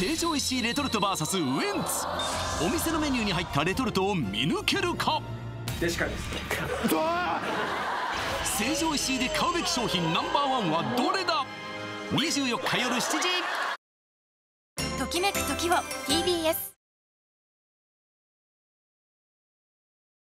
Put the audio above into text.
成城石井レトルト VS ウエンツ。お店のメニューに入ったレトルトを見抜けるか？デシカです成城石井で買うべき商品ナンバーワンはどれだ？24日夜7時。ときめく時を TBS